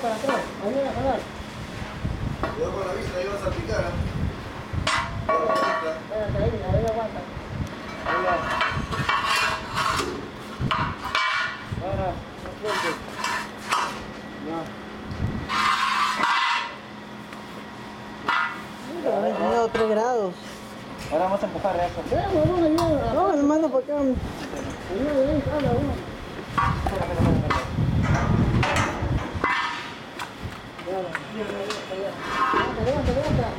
para atrás. Ayúdame a jalar. Cuidado con la vista, ahí vas a picar. ¿eh? Cuidado con la vista. Espérate ahí, ahí aguanta. Ahí va. Ahora, no sueltes. Ya. Había tenido 3 grados. Ahora vamos a empujar eso. Ayúdame. No, hermano, para acá. Ayúdame ahí, jala, uno. Levanta, levanta, levanta.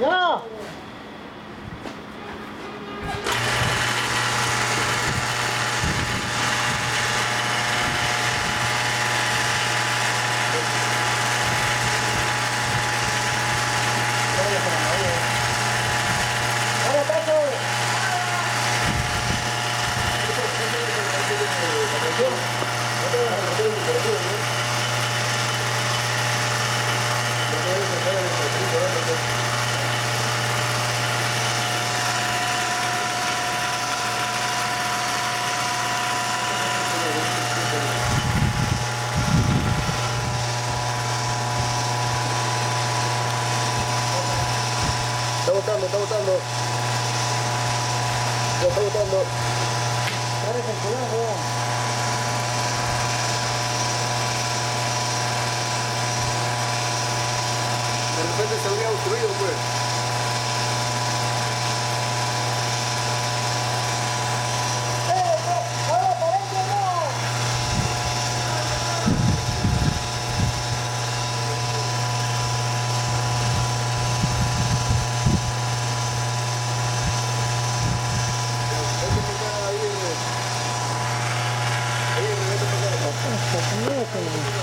呀 botando, está botando. Ya está botando. El ya. De repente se había obstruido, pues. Thank you.